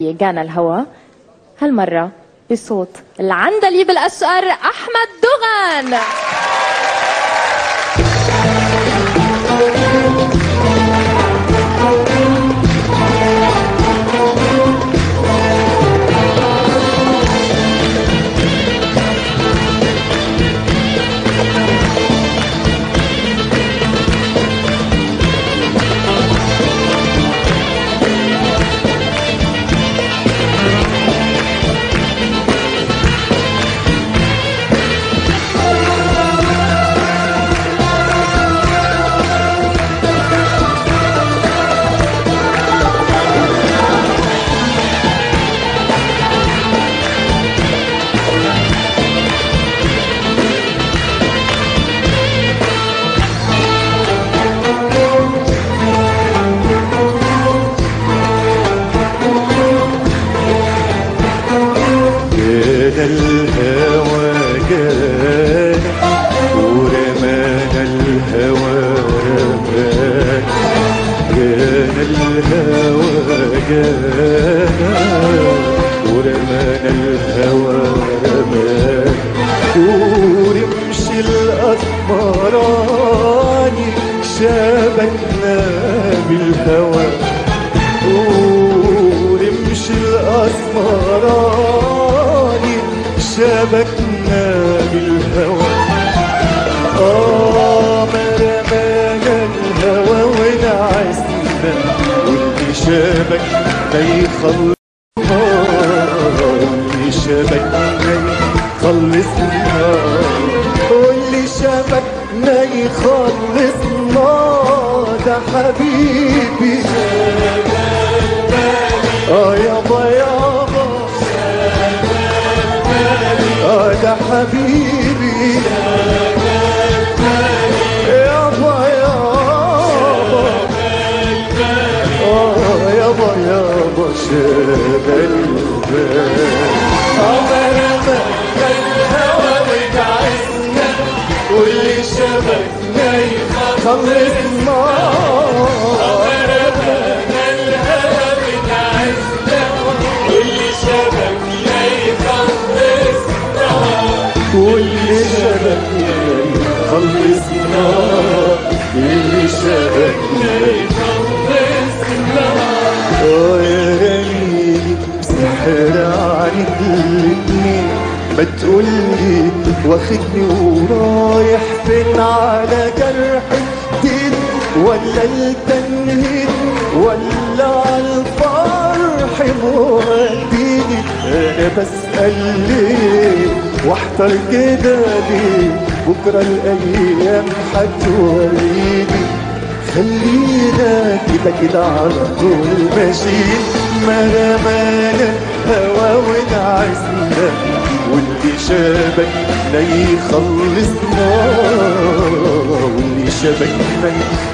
جانا الهوى هالمرة بصوت العندليب الأشقر أحمد دوغان. ورمش الأسمراني شبكنا بالهوى. ورمش الأسمراني شبكنا بالهوى. آه ما الهوى ونعسنا واللي شبكنا يخلص. واللي شبكنا يخلصنا واللي شبكنا يخلصنا ده حبيبي؟ آه يابا يابا آه ده حبيبي؟ يابا يابا آه يابا يابا شغل واللي شبكنا يخلصنا واللي شبكنا يخلصنا اللي شبكنا يخلصنا آه يا ريت سحر الاتنين ما تقولي واخدني على جرح جديد ولا التنهيد ولا على الفرح موديني أنا بسأل ليه واحتر كده ليه بكرة الأيام هتوريني خلينا كده كده على طول ماشيين ما رمانا هوا ونعسنا واللي شبكنا يخلصنا واللي شبكنا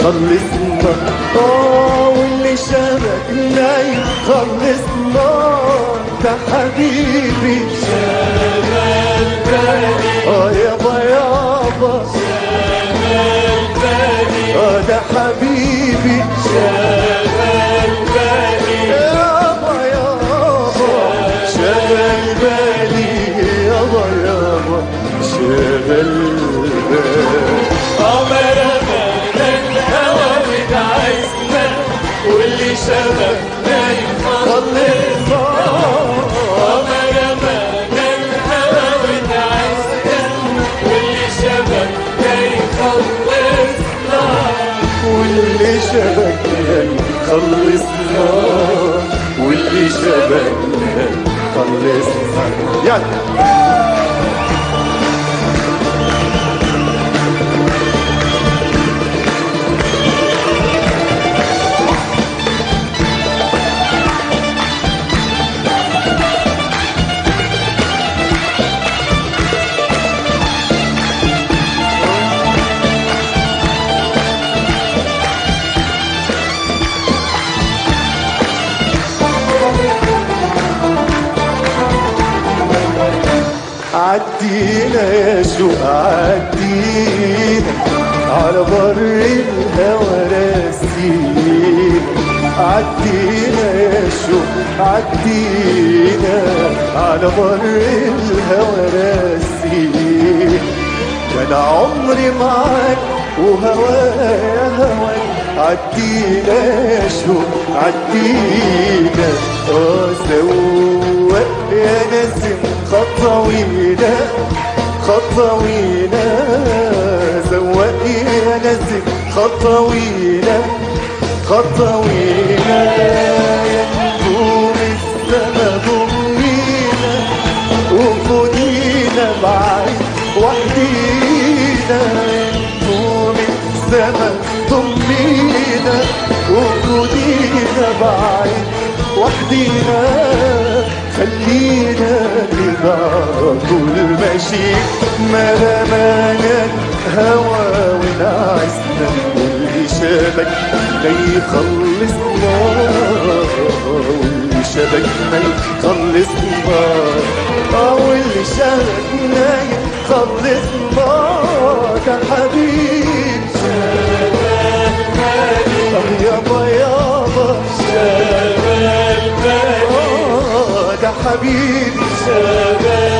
يخلصنا آه واللي شبكنا يخلصنا ده حبيبي. آه يابا يابا آه ده حبيبي. يابا يابا شغل بالي يابا يابا شغل بالي. واللي شبكنا خلصنا رمانا الهوى وتعسنا واللي شبكنا يخلصنا واللي شبكنا خلصنا واللي شبكنا خلصنا يلا عدينا يا شوق عدينا على بر الهوى راسينا عدينا يا شوق عدينا على بر الهوى راسي كان عمري معاك وهوايا هواك عدينا يا شوق عدينا. آه سواق يا نسم خطوينا خطوينا سواق يا نسم خطوينا خطوينا يا نجوم السما ضمينا. وخدينا بعيد وحدينا. السما ضمينا. وخدينا بعيد وحدينا. طول ماشي ما رمانا الهوى ونعسنا واللي شافك لا يخلصنا واللي شافك ما يخلصنا آه واللي شافك ما يخلصنا ده حبيب آه يابا يابا آه، ده حبيبي يابا